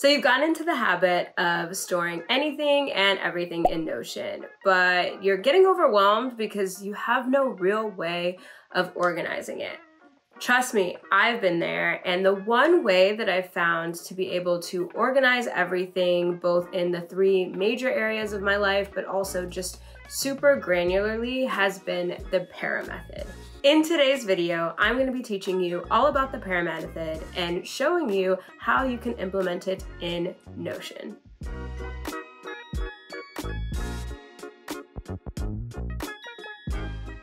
So you've gotten into the habit of storing anything and everything in Notion, but you're getting overwhelmed because you have no real way of organizing it. Trust me, I've been there. And the one way that I've found to be able to organize everything, both in the three major areas of my life, but also just super granularly, has been the PARA method. In today's video, I'm going to be teaching you all about the PARA method and showing you how you can implement it in Notion.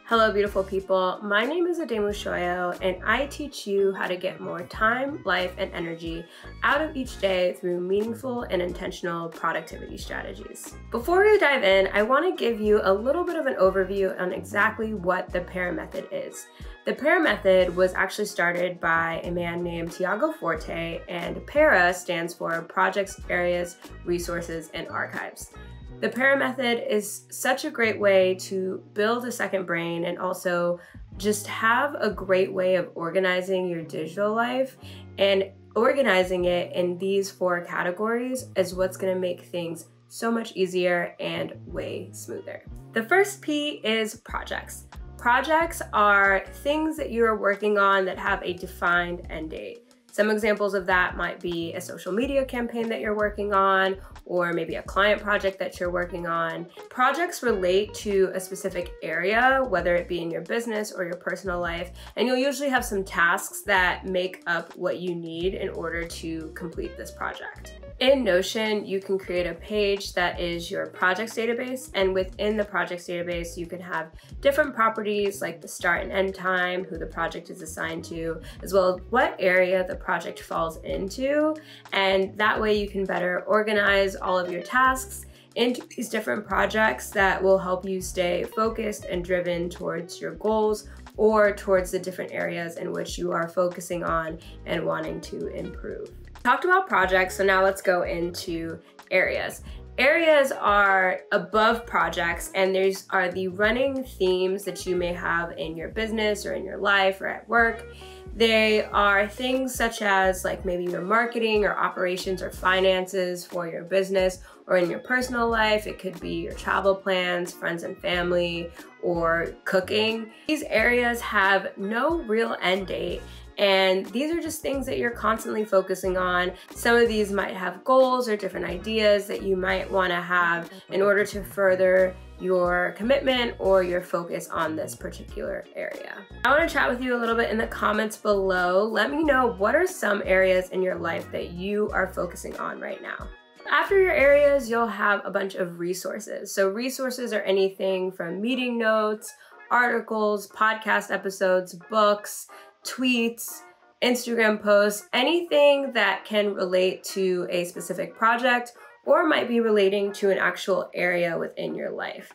Hello, beautiful people. My name is Ademusoyo, and I teach you how to get more time, life, and energy out of each day through meaningful and intentional productivity strategies. Before we dive in, I want to give you a little bit of an overview on exactly what the PARA method is. The PARA method was actually started by a man named Tiago Forte, and PARA stands for Projects, Areas, Resources, and Archives. The para method is such a great way to build a second brain and also just have a great way of organizing your digital life and organizing it in these four categories is what's going to make things so much easier and way smoother. The first P is projects. Projects are things that you are working on that have a defined end date. Some examples of that might be a social media campaign that you're working on, or maybe a client project that you're working on. Projects relate to a specific area, whether it be in your business or your personal life, and you'll usually have some tasks that make up what you need in order to complete this project. In Notion, you can create a page that is your projects database, and within the projects database, you can have different properties like the start and end time, who the project is assigned to, as well as what area the project falls into. And that way you can better organize all of your tasks into these different projects that will help you stay focused and driven towards your goals or towards the different areas in which you are focusing on and wanting to improve. Talked about projects, so now let's go into areas. Areas are above projects and these are the running themes that you may have in your business or in your life or at work. They are things such as like maybe your marketing or operations or finances for your business or in your personal life. It could be your travel plans, friends and family, or cooking. These areas have no real end date and these are just things that you're constantly focusing on. Some of these might have goals or different ideas that you might want to have in order to further your commitment or your focus on this particular area. I want to chat with you a little bit in the comments below. Let me know what are some areas in your life that you are focusing on right now. After your areas, you'll have a bunch of resources. So resources are anything from meeting notes, articles, podcast episodes, books, tweets, Instagram posts, anything that can relate to a specific project or might be relating to an actual area within your life.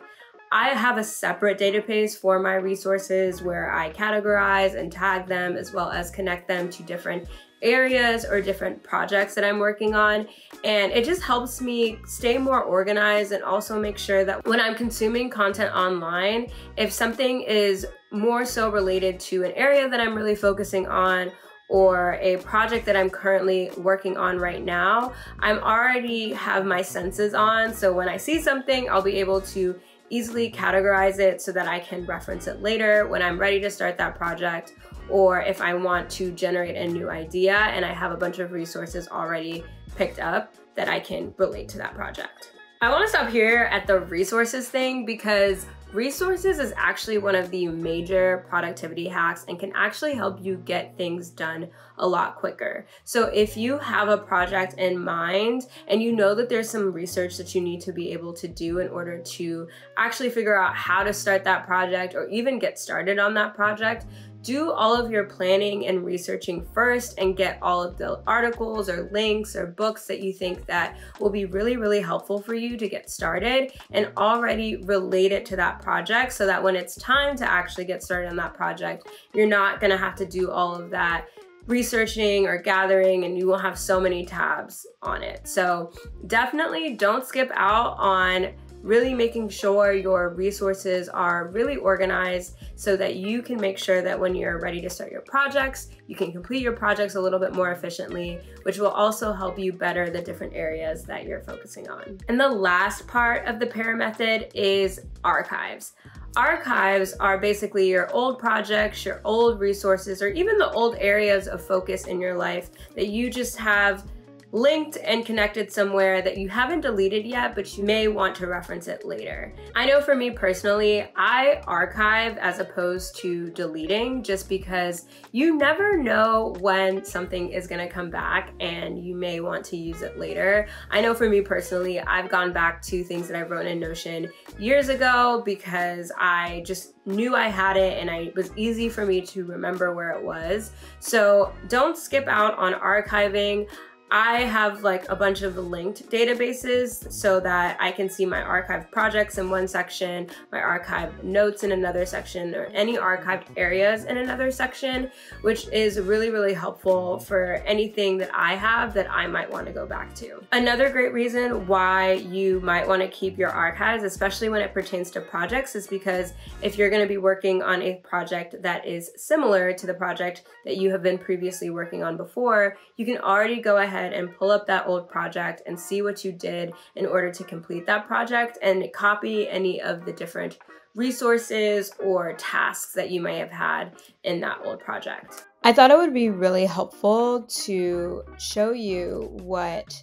I have a separate database for my resources where I categorize and tag them as well as connect them to different areas or different projects that I'm working on. And it just helps me stay more organized and also make sure that when I'm consuming content online, if something is more so related to an area that I'm really focusing on or a project that I'm currently working on right now, I'm already have my senses on. So when I see something, I'll be able to easily categorize it so that I can reference it later when I'm ready to start that project or if I want to generate a new idea and I have a bunch of resources already picked up that I can relate to that project. I wanna stop here at the resources thing because resources is actually one of the major productivity hacks and can actually help you get things done a lot quicker. So if you have a project in mind and you know that there's some research that you need to be able to do in order to actually figure out how to start that project or even get started on that project, do all of your planning and researching first and get all of the articles or links or books that you think that will be really, really helpful for you to get started and already relate it to that project so that when it's time to actually get started on that project, you're not gonna have to do all of that researching or gathering and you will have so many tabs on it. So definitely don't skip out on really making sure your resources are really organized so that you can make sure that when you're ready to start your projects, you can complete your projects a little bit more efficiently, which will also help you better the different areas that you're focusing on. And the last part of the PARA method is archives. Archives are basically your old projects, your old resources, or even the old areas of focus in your life that you just have linked and connected somewhere that you haven't deleted yet, but you may want to reference it later. I know for me personally, I archive as opposed to deleting just because you never know when something is gonna come back and you may want to use it later. I know for me personally, I've gone back to things that I wrote in Notion years ago because I just knew I had it and I, it was easy for me to remember where it was. So don't skip out on archiving. I have like a bunch of linked databases so that I can see my archived projects in one section, my archived notes in another section, or any archived areas in another section, which is really, really helpful for anything that I have that I might want to go back to. Another great reason why you might want to keep your archives, especially when it pertains to projects, is because if you're going to be working on a project that is similar to the project that you have been previously working on before, you can already go ahead ahead and pull up that old project and see what you did in order to complete that project and copy any of the different resources or tasks that you may have had in that old project. I thought it would be really helpful to show you what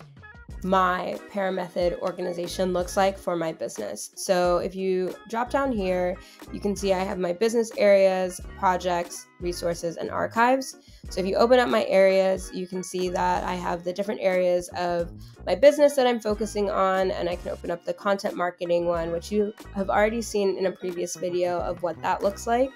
my PARA method organization looks like for my business. So if you drop down here, you can see I have my business areas, projects, resources, and archives. So if you open up my areas, you can see that I have the different areas of my business that I'm focusing on, and I can open up the content marketing one, which you have already seen in a previous video of what that looks like.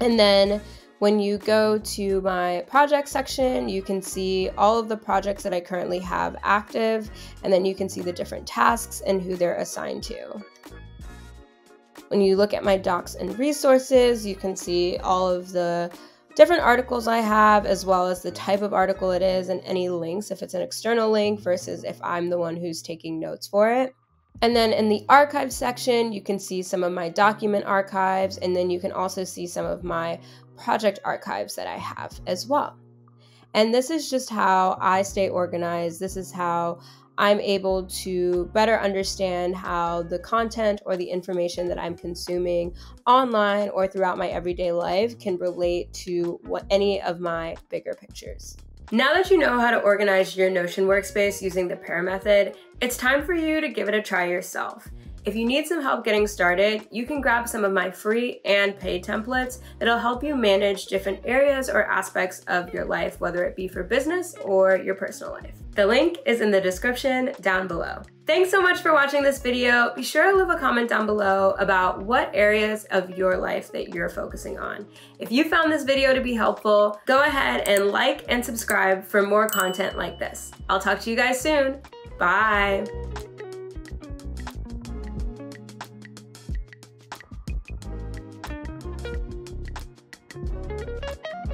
And then when you go to my project section, you can see all of the projects that I currently have active, and then you can see the different tasks and who they're assigned to. When you look at my docs and resources, you can see all of the different articles I have, as well as the type of article it is and any links, if it's an external link versus if I'm the one who's taking notes for it. And then in the archive section, you can see some of my document archives, and then you can also see some of my project archives that I have as well. And this is just how I stay organized. This is how I'm able to better understand how the content or the information that I'm consuming online or throughout my everyday life can relate to what any of my bigger pictures. Now that you know how to organize your Notion workspace using the PARA method, it's time for you to give it a try yourself. If you need some help getting started, you can grab some of my free and paid templates that'll help you manage different areas or aspects of your life, whether it be for business or your personal life. The link is in the description down below. Thanks so much for watching this video. Be sure to leave a comment down below about what areas of your life that you're focusing on. If you found this video to be helpful, go ahead and like and subscribe for more content like this. I'll talk to you guys soon. Bye.